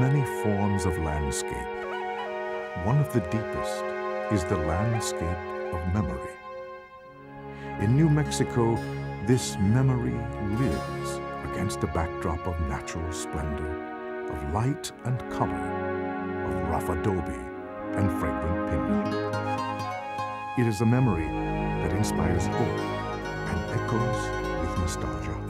many forms of landscape. One of the deepest is the landscape of memory. In New Mexico, this memory lives against a backdrop of natural splendor, of light and color, of rough adobe and fragrant pinyon. It is a memory that inspires hope and echoes with nostalgia.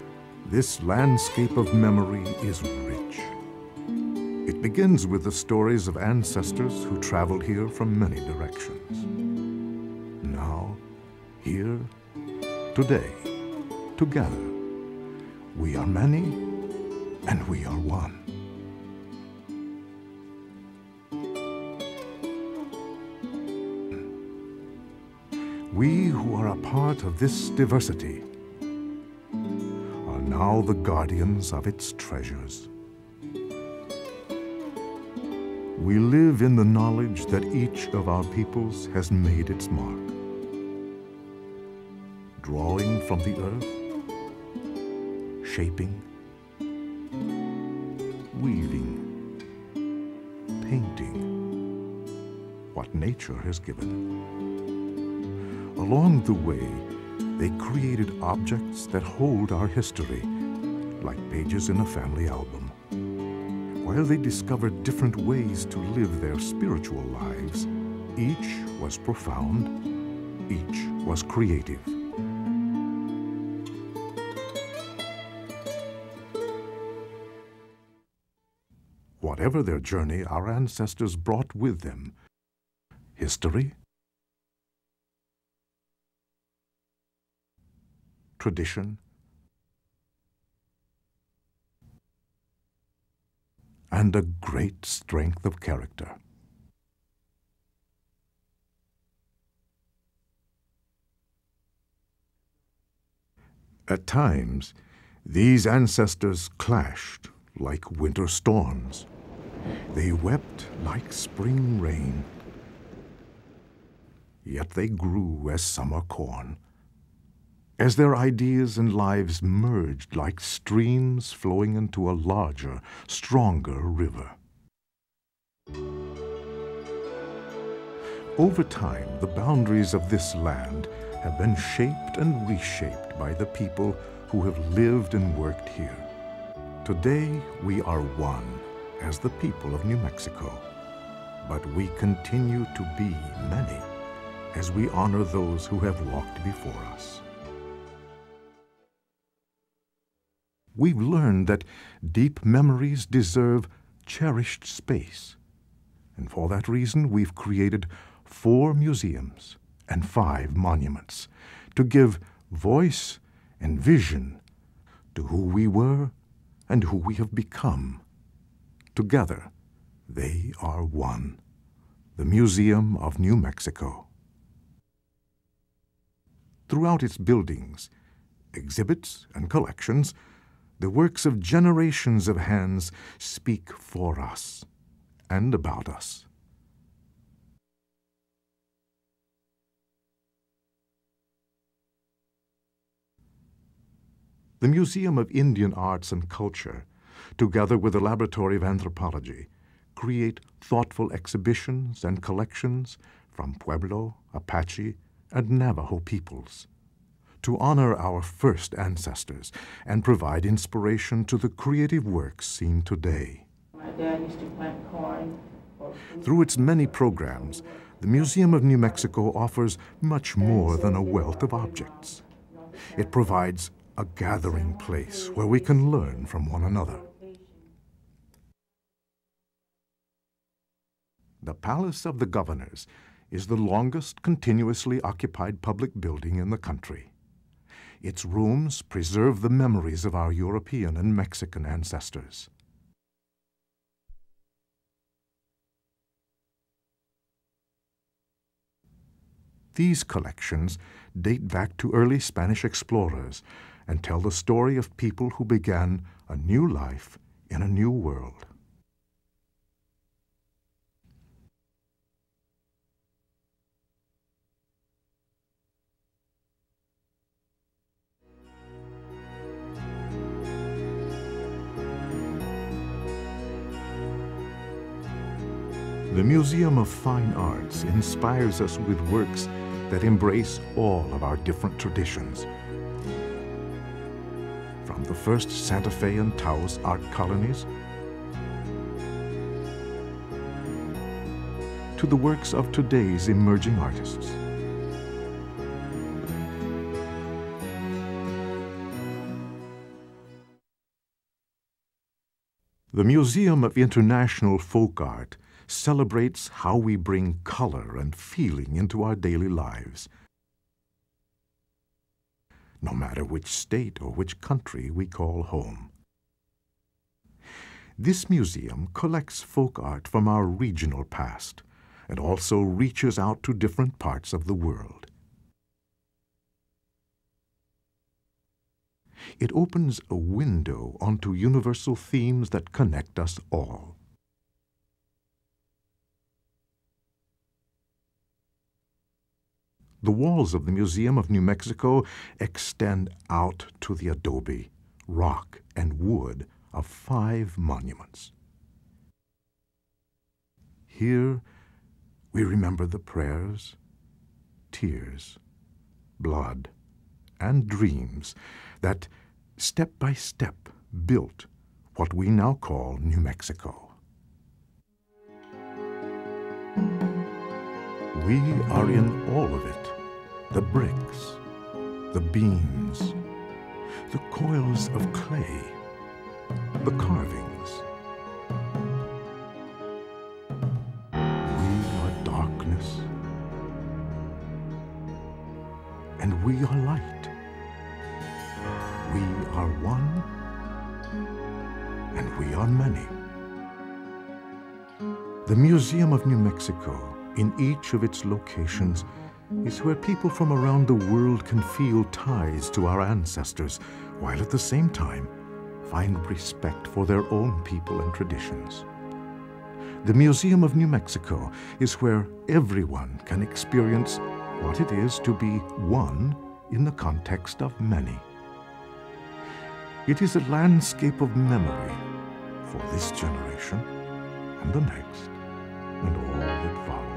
this landscape of memory is rich. It begins with the stories of ancestors who traveled here from many directions. Now, here, today, together, we are many and we are one. We who are a part of this diversity now the guardians of its treasures. We live in the knowledge that each of our peoples has made its mark. Drawing from the earth, shaping, weaving, painting what nature has given. Along the way, they created objects that hold our history, like pages in a family album. While they discovered different ways to live their spiritual lives, each was profound, each was creative. Whatever their journey, our ancestors brought with them history, tradition, and a great strength of character. At times, these ancestors clashed like winter storms. They wept like spring rain. Yet they grew as summer corn as their ideas and lives merged like streams flowing into a larger, stronger river. Over time, the boundaries of this land have been shaped and reshaped by the people who have lived and worked here. Today, we are one as the people of New Mexico, but we continue to be many as we honor those who have walked before us. We've learned that deep memories deserve cherished space. And for that reason, we've created four museums and five monuments to give voice and vision to who we were and who we have become. Together, they are one the Museum of New Mexico. Throughout its buildings, exhibits, and collections, the works of generations of hands speak for us and about us. The Museum of Indian Arts and Culture, together with the Laboratory of Anthropology, create thoughtful exhibitions and collections from Pueblo, Apache, and Navajo peoples to honor our first ancestors and provide inspiration to the creative works seen today. To. Through its many programs, the Museum of New Mexico offers much more than a wealth of objects. It provides a gathering place where we can learn from one another. The Palace of the Governors is the longest continuously occupied public building in the country. Its rooms preserve the memories of our European and Mexican ancestors. These collections date back to early Spanish explorers and tell the story of people who began a new life in a new world. The Museum of Fine Arts inspires us with works that embrace all of our different traditions. From the first Santa Fe and Taos art colonies to the works of today's emerging artists. The Museum of International Folk Art celebrates how we bring color and feeling into our daily lives. No matter which state or which country we call home. This museum collects folk art from our regional past and also reaches out to different parts of the world. It opens a window onto universal themes that connect us all. The walls of the Museum of New Mexico extend out to the adobe, rock, and wood of five monuments. Here we remember the prayers, tears, blood, and dreams that, step by step, built what we now call New Mexico. We are in all of it the bricks, the beams, the coils of clay, the carvings. We are darkness, and we are light. We are one, and we are many. The Museum of New Mexico, in each of its locations, is where people from around the world can feel ties to our ancestors, while at the same time find respect for their own people and traditions. The Museum of New Mexico is where everyone can experience what it is to be one in the context of many. It is a landscape of memory for this generation and the next and all that follows.